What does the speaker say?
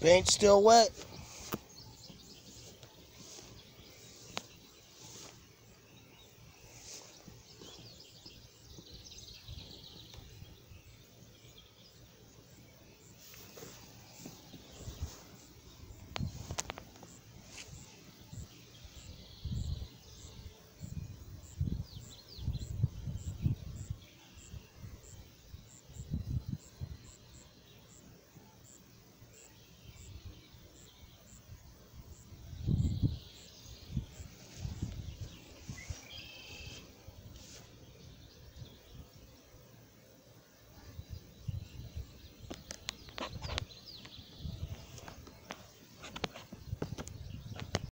Paint still wet?